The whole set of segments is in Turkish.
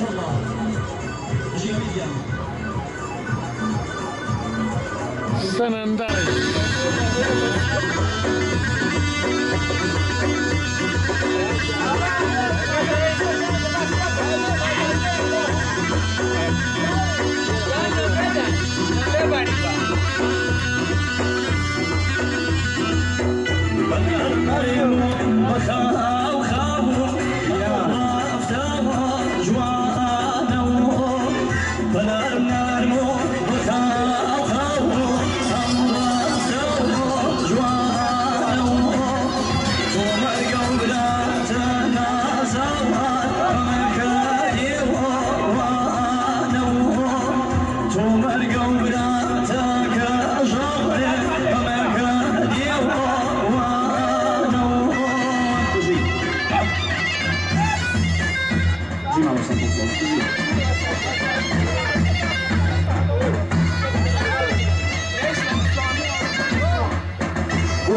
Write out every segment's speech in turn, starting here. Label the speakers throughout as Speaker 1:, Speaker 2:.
Speaker 1: insomma così la vediamo. Se ne andare 可能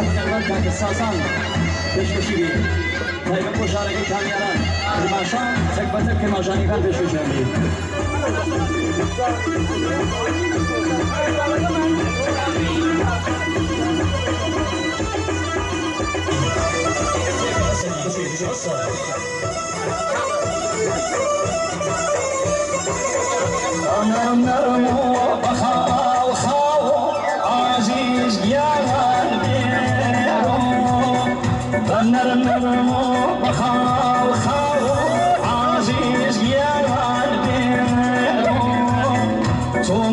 Speaker 1: محترمان که سازان پیش کشیدید تایب پشارگی کامیاران کرماشان تک به تک کرماشانی کن پیش کشیدید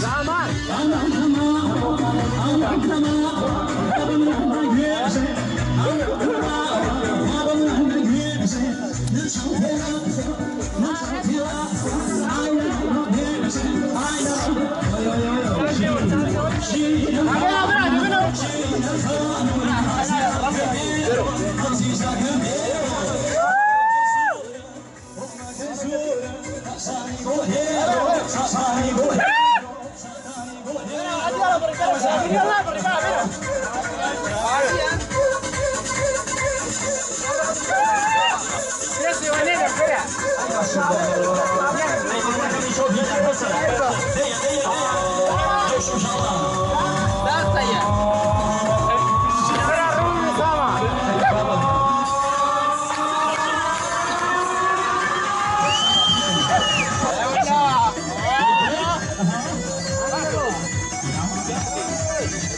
Speaker 1: Zaman. Zaman. Zaman. Zaman. Zaman. Mira ese banero, espera.